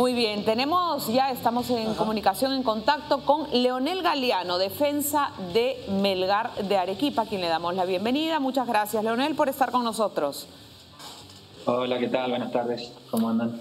Muy bien, tenemos, ya estamos en comunicación, en contacto con Leonel Galeano, defensa de Melgar de Arequipa, a quien le damos la bienvenida. Muchas gracias, Leonel, por estar con nosotros. Hola, ¿qué tal? Buenas tardes. ¿Cómo andan?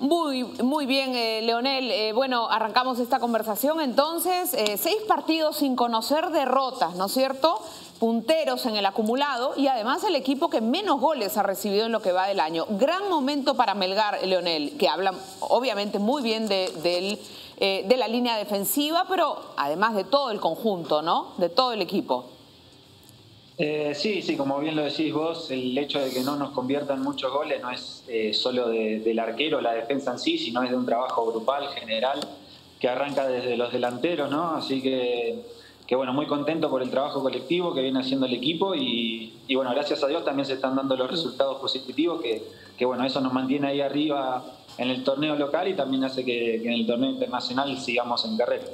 Muy, muy bien, eh, Leonel. Eh, bueno, arrancamos esta conversación entonces. Eh, seis partidos sin conocer derrotas, ¿no es cierto? Punteros en el acumulado y además el equipo que menos goles ha recibido en lo que va del año. Gran momento para Melgar, Leonel, que habla obviamente muy bien de, de la línea defensiva, pero además de todo el conjunto, ¿no? De todo el equipo. Eh, sí, sí, como bien lo decís vos, el hecho de que no nos conviertan muchos goles no es eh, solo del arquero, la defensa en sí, sino es de un trabajo grupal, general, que arranca desde los delanteros, ¿no? Así que, que bueno, muy contento por el trabajo colectivo que viene haciendo el equipo y, bueno, gracias a Dios también se están dando los resultados positivos, que, que bueno, eso nos mantiene ahí arriba en el torneo local y también hace que, en el torneo internacional sigamos en carrera.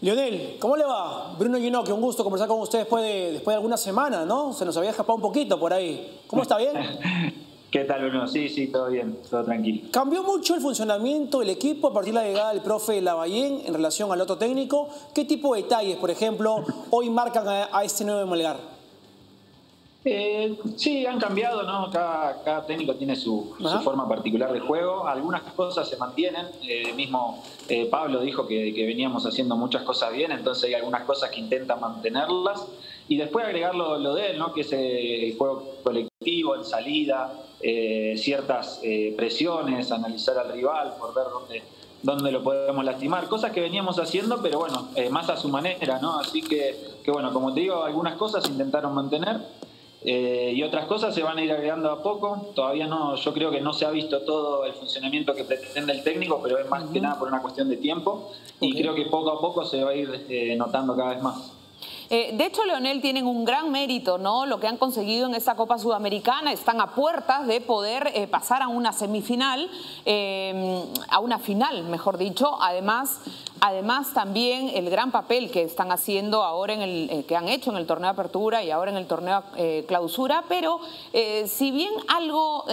Lionel, ¿cómo le va? Bruno Ginocchio, un gusto conversar con usted después de, después de algunas semanas, ¿no? Se nos había escapado un poquito por ahí. ¿Cómo está bien? ¿Qué tal, Bruno? Sí, sí, todo bien, todo tranquilo. ¿Cambió mucho el funcionamiento del equipo a partir de la llegada del profe Lavallén en relación al otro técnico? ¿Qué tipo de detalles, por ejemplo, hoy marcan a, este nuevo Melgar? Eh, sí, han cambiado, ¿no? Cada, técnico tiene su, forma particular de juego. Algunas cosas se mantienen. Eh, mismo eh, Pablo dijo que, veníamos haciendo muchas cosas bien, entonces hay algunas cosas que intentan mantenerlas. Y después agregar lo, de él, ¿no? Que es el juego colectivo, en salida, ciertas presiones, analizar al rival por ver dónde, dónde lo podemos lastimar. Cosas que veníamos haciendo, pero bueno, más a su manera, ¿no? Así que, que bueno, como te digo, algunas cosas intentaron mantener eh, y otras cosas se van a ir agregando a poco. Todavía no, yo creo que no se ha visto todo el funcionamiento que pretende el técnico, pero es más que nada por una cuestión de tiempo. Y creo que poco a poco se va a ir eh, notando cada vez más. Eh, de hecho, Leonel, tienen un gran mérito, ¿no? Lo que han conseguido en esta Copa Sudamericana, están a puertas de poder eh, pasar a una semifinal, eh, a una final, mejor dicho. Además, además también el gran papel que están haciendo ahora en el, que han hecho en el torneo de apertura y ahora en el torneo clausura, pero si bien algo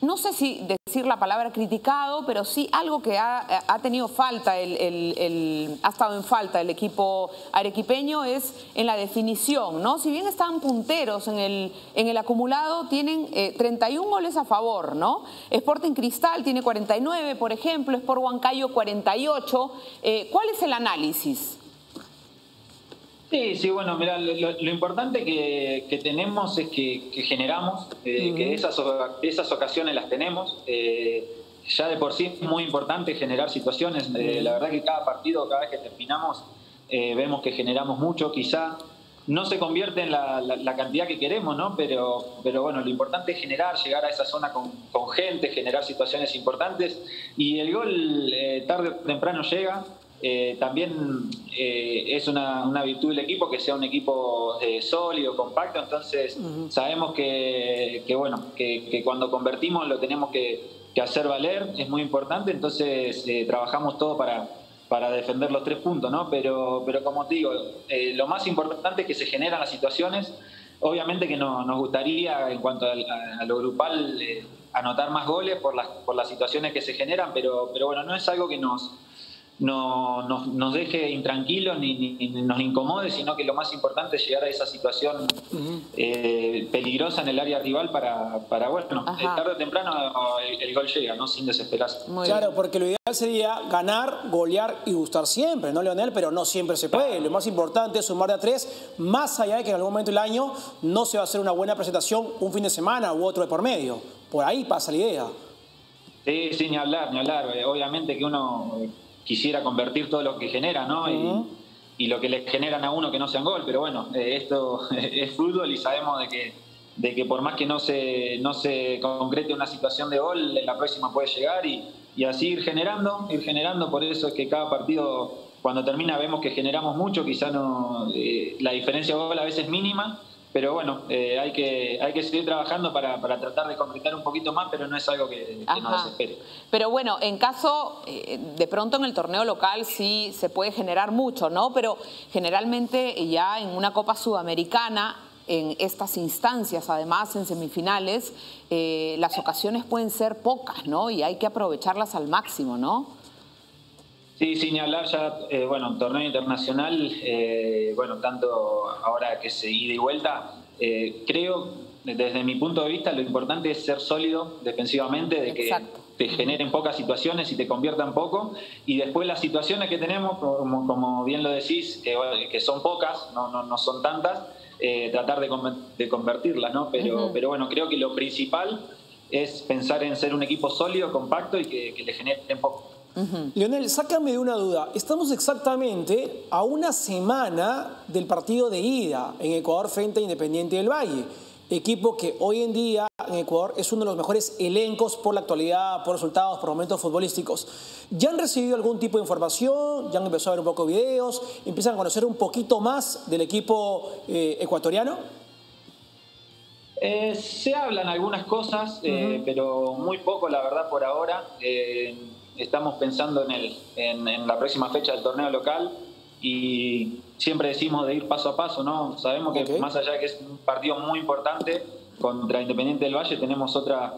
no sé si decir la palabra criticado, pero sí algo que ha, tenido falta, el, ha estado en falta el equipo arequipeño es en la definición, ¿no? Si bien están punteros en el, en el acumulado, tienen 31 eh, goles a favor, ¿no? Sporting Cristal tiene 49, por ejemplo, Sport Huancayo 48. Eh, ¿Cuál es el análisis? Sí, sí, bueno, mira, lo, importante que, tenemos es que, generamos, eh, que esas, esas ocasiones las tenemos. Eh, ya de por sí es muy importante generar situaciones. Eh, la verdad que cada partido, cada vez que terminamos, vemos que generamos mucho. Quizá no se convierte en la, cantidad que queremos, ¿no? Pero, pero bueno, lo importante es generar, llegar a esa zona con, con gente, generar situaciones importantes. Y el gol tarde o temprano llega. Eh, también eh, es una, virtud del equipo que sea un equipo eh, sólido, compacto, entonces sabemos que, bueno, que, cuando convertimos lo tenemos que, hacer valer, es muy importante, entonces trabajamos todo para, para defender los tres puntos, ¿no? Pero, pero como te digo, lo más importante es que se generan las situaciones, obviamente que no, nos gustaría en cuanto a, lo grupal anotar más goles por las, por las situaciones que se generan, pero, pero bueno, no es algo que nos no, nos deje intranquilos ni, nos incomode, sino que lo más importante es llegar a esa situación eh, peligrosa en el área rival para, para bueno, eh, tarde o temprano el, gol llega, ¿no? Sin desesperarse. claro, porque lo ideal sería ganar, golear y gustar siempre, ¿no, Leonel? Pero no siempre se puede. Lo más importante es sumar de a tres, más allá de que en algún momento del año no se va a hacer una buena presentación un fin de semana u otro de por medio. Por ahí pasa la idea. Sí, sí, ni hablar, ni hablar. Eh, obviamente que uno quisiera convertir todo lo que genera, ¿no? y, lo que le generan a uno que no sean gol, pero bueno, eh, esto es fútbol y sabemos de que, de que por más que no se, no se concrete una situación de gol, la próxima puede llegar y, así ir generando, ir generando, por eso es que cada partido cuando termina vemos que generamos mucho, quizá no, eh, la diferencia de gol a veces es mínima, pero bueno, eh, hay, que, hay que seguir trabajando para, tratar de concretar un poquito más, pero no es algo que, nos desespere. Pero bueno, en caso, eh, de pronto en el torneo local sí se puede generar mucho, ¿no? Pero generalmente ya en una Copa Sudamericana en estas instancias, además en semifinales, eh, las ocasiones pueden ser pocas, ¿no? Y hay que aprovecharlas al máximo, ¿no? Sí, sin hablar ya, eh, bueno, torneo internacional, eh, bueno, tanto ahora que se ida y vuelta, creo desde mi punto de vista, lo importante es ser sólido defensivamente, de que te generen pocas situaciones y te conviertan poco. Y después las situaciones que tenemos, como, bien lo decís, que, son pocas, no, no, no son tantas, eh, tratar de, convertirlas, ¿no? Pero, pero bueno, creo que lo principal es pensar en ser un equipo sólido, compacto y que, que le generen Leonel, sácame de una duda. Estamos exactamente a una semana del partido de ida en Ecuador frente a Independiente del Valle equipo que hoy en día en Ecuador es uno de los mejores elencos por la actualidad, por resultados, por momentos futbolísticos. ¿Ya han recibido algún tipo de información? ¿Ya han empezado a ver un poco de videos? ¿Empiezan a conocer un poquito más del equipo eh, ecuatoriano? Eh, se hablan algunas cosas, eh, pero muy poco, la verdad, por ahora. Estamos pensando en, el, en la próxima fecha del torneo local y siempre decimos de ir paso a paso, ¿no? Sabemos que más allá de que es un partido muy importante contra Independiente del Valle, tenemos otra,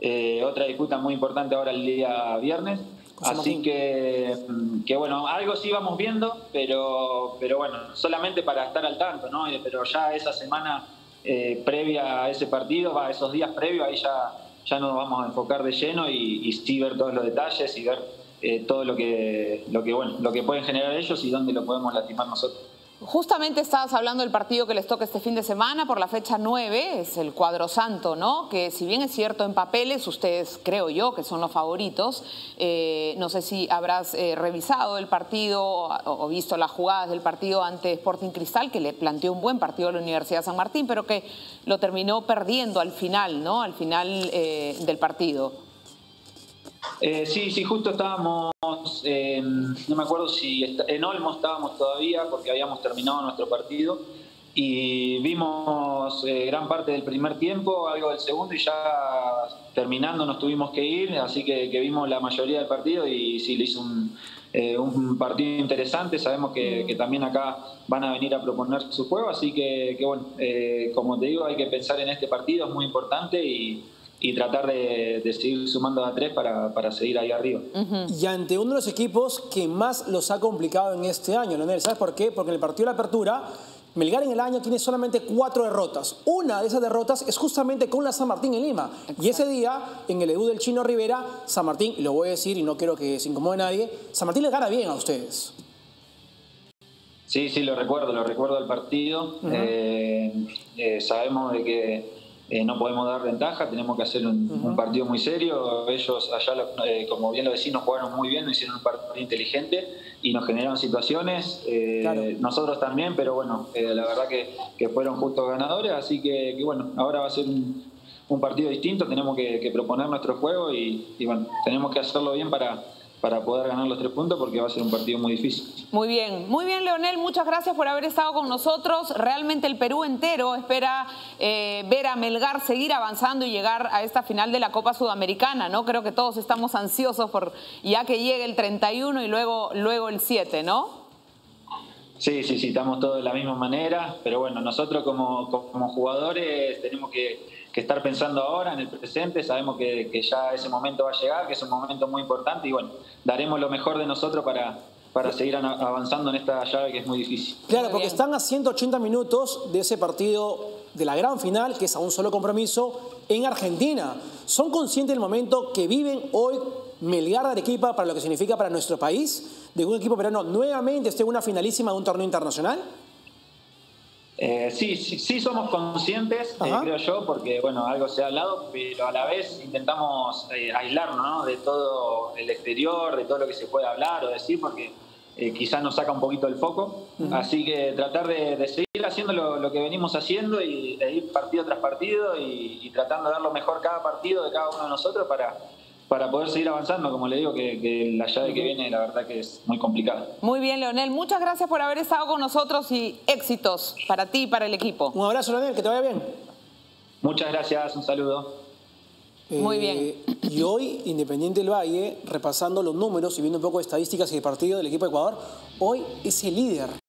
eh, otra disputa muy importante ahora el día viernes. Así que, mm, que, bueno, algo sí vamos viendo, pero, pero bueno, solamente para estar al tanto, ¿no? Eh, pero ya esa semana eh, previa a ese partido, va, esos días previos, ahí ya, ya nos vamos a enfocar de lleno y, y sí ver todos los detalles y ver eh, todo lo que, lo, que, bueno, lo que pueden generar ellos y dónde lo podemos lastimar nosotros. Justamente estabas hablando del partido que les toca este fin de semana por la fecha 9, es el cuadro santo, ¿no? Que si bien es cierto en papeles, ustedes creo yo que son los favoritos, eh, no sé si habrás eh, revisado el partido o, visto las jugadas del partido ante Sporting Cristal, que le planteó un buen partido a la Universidad de San Martín, pero que lo terminó perdiendo al final, ¿no? Al final del partido. Eh, sí, sí, justo estábamos, no me acuerdo si en Olmo estábamos todavía porque habíamos terminado nuestro partido y vimos eh, gran parte del primer tiempo, algo del segundo y ya terminando nos tuvimos que ir, así que, vimos la mayoría del partido y sí, le hizo un, eh, partido interesante, sabemos que, también acá van a venir a proponer su juego, así que, que bueno, como te digo, hay que pensar en este partido, es muy importante y y tratar de, seguir sumando a tres para, seguir ahí arriba. Y ante uno de los equipos que más los ha complicado en este año, Leonel, ¿sabes por qué? Porque en el partido de la apertura, Melgar en el año tiene solamente cuatro derrotas. Una de esas derrotas es justamente con la San Martín en Lima. Y ese día, en el debut del Chino Rivera, San Martín, y lo voy a decir y no quiero que se incomode nadie, San Martín le gana bien a ustedes. Sí, sí, lo recuerdo, lo recuerdo el partido. Eh, eh, sabemos de que eh, no podemos dar ventaja, tenemos que hacer un, partido muy serio. Ellos allá, eh, como bien lo decís, nos jugaron muy bien, nos hicieron un partido inteligente y nos generaron situaciones. Eh, nosotros también, pero bueno, la verdad que, fueron justos ganadores, así que, bueno, ahora va a ser un, partido distinto, tenemos que, proponer nuestro juego y, y bueno, tenemos que hacerlo bien para, para poder ganar los tres puntos porque va a ser un partido muy difícil. Muy bien, muy bien Leonel, muchas gracias por haber estado con nosotros. Realmente el Perú entero espera eh, ver a Melgar seguir avanzando y llegar a esta final de la Copa Sudamericana, ¿no? Creo que todos estamos ansiosos por ya que llegue el 31 y luego, luego el 7, ¿no? Sí, sí, sí, estamos todos de la misma manera, pero bueno, nosotros como, como jugadores tenemos que que estar pensando ahora en el presente, sabemos que, ya ese momento va a llegar, que es un momento muy importante y bueno, daremos lo mejor de nosotros para, para seguir avanzando en esta llave que es muy difícil. Claro, porque están a 180 minutos de ese partido de la gran final, que es a un solo compromiso, en Argentina. ¿Son conscientes del momento que viven hoy Melgar de Arequipa para lo que significa para nuestro país? De un equipo peruano nuevamente esté en una finalísima de un torneo internacional? Eh, sí, sí, sí, somos conscientes, eh, creo yo, porque bueno, algo se ha hablado, pero a la vez intentamos eh, aislarnos de todo el exterior, de todo lo que se puede hablar o decir, porque quizás nos saca un poquito el foco. Así que tratar de, seguir haciendo lo, que venimos haciendo y de ir partido tras partido y tratando de dar lo mejor cada partido de cada uno de nosotros para, para poder seguir avanzando, como le digo, que, la llave que viene la verdad que es muy complicada. Muy bien, Leonel, muchas gracias por haber estado con nosotros y éxitos para ti y para el equipo. Un abrazo, Leonel, que te vaya bien. Muchas gracias, un saludo. Muy bien. Eh, y hoy, Independiente del Valle, repasando los números y viendo un poco de estadísticas y de partido del equipo de Ecuador, hoy es el líder